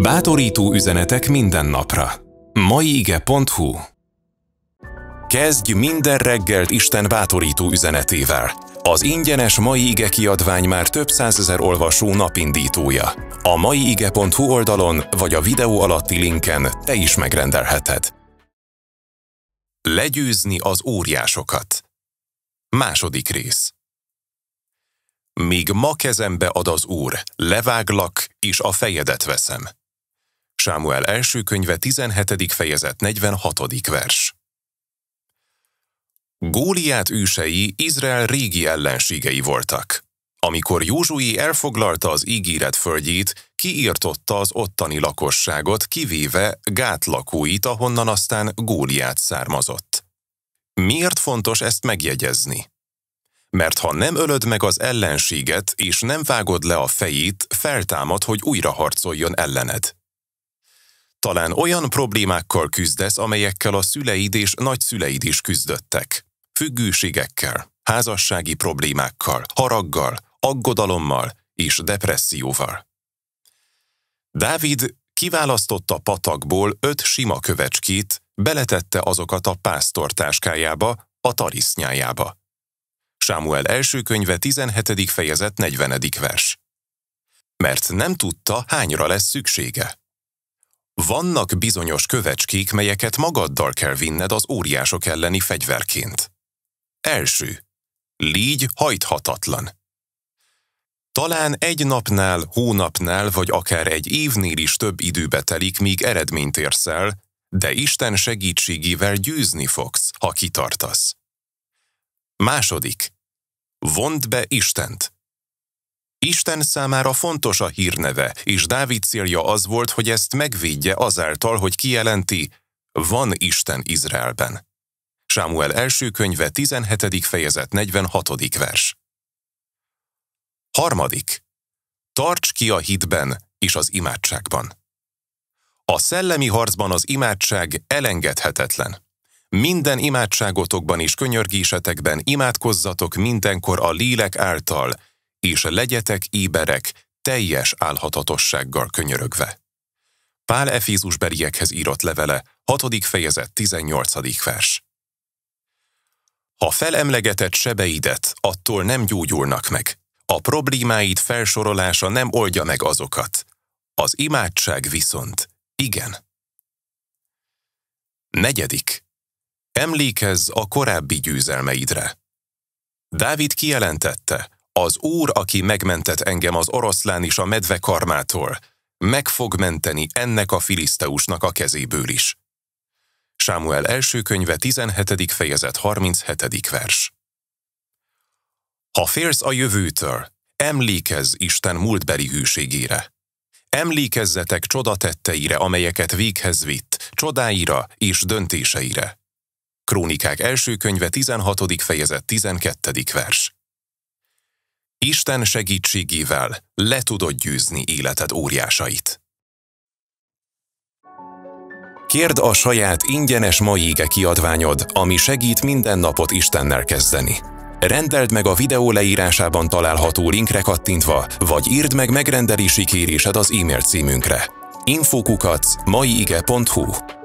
Bátorító üzenetek minden napra. maiige.hu Kezdj minden reggelt Isten bátorító üzenetével. Az ingyenes Mai Ige kiadvány már több százezer olvasó napindítója. A maiige.hu oldalon vagy a videó alatti linken te is megrendelheted. Legyőzni az óriásokat. Második rész. Míg ma kezembe ad az Úr, leváglak, és a fejedet veszem. Sámuel első könyve 17. fejezet 46. vers. Góliát ősei Izrael régi ellenségei voltak. Amikor Józsué elfoglalta az ígéret földjét, kiírtotta az ottani lakosságot, kivéve Gát lakóit, ahonnan aztán Góliát származott. Miért fontos ezt megjegyezni? Mert ha nem ölöd meg az ellenséget, és nem vágod le a fejét, feltámad, hogy újra harcoljon ellened. Talán olyan problémákkal küzdesz, amelyekkel a szüleid és nagyszüleid is küzdöttek. Függőségekkel, házassági problémákkal, haraggal, aggodalommal és depresszióval. Dávid kiválasztotta patakból öt sima kövecskét, beletette azokat a pásztortáskájába, a tarisznyájába. Sámuel első könyve 17. fejezet 40. vers. Mert nem tudta, hányra lesz szüksége. Vannak bizonyos kövecskék, melyeket magaddal kell vinned az óriások elleni fegyverként. Első. Légy hajthatatlan. Talán egy napnál, hónapnál, vagy akár egy évnél is több időbe telik, míg eredményt érsz el, de Isten segítségével győzni fogsz, ha kitartasz. Második. Vond be Istent. Isten számára fontos a hírneve, és Dávid célja az volt, hogy ezt megvédje azáltal, hogy kijelenti, van Isten Izraelben. Sámuel első könyve 17. fejezet 46. vers. Harmadik. Tarts ki a hitben és az imádságban. A szellemi harcban az imádság elengedhetetlen. Minden imádságotokban és könyörgésetekben imádkozzatok mindenkor a lélek által, és legyetek éberek, teljes álhatatossággal könyörögve. Pál Efézusberiekhez írott levele, 6. fejezet 18. vers. Ha felemlegetett sebeidet, attól nem gyógyulnak meg. A problémáid felsorolása nem oldja meg azokat. Az imádság viszont igen. Negyedik. Emlékezz a korábbi győzelmeidre. Dávid kijelentette, az Úr, aki megmentett engem az oroszlán is a medve karmától, meg fog menteni ennek a filiszteusnak a kezéből is. Sámuel első könyve 17. fejezet 37. vers. Ha félsz a jövőtől, emlékezz Isten múltbeli hűségére. Emlékezzetek csodatetteire, amelyeket véghez vitt, csodáira és döntéseire. Krónikák első könyve 16. fejezet 12. vers. Isten segítségével le tudod győzni életed óriásait. Kérd a saját ingyenes mai ége kiadványod, ami segít minden napot Istennel kezdeni. Rendeld meg a videó leírásában található linkre kattintva, vagy írd meg megrendelési kérésed az e-mail címünkre. infokukac maiige.hu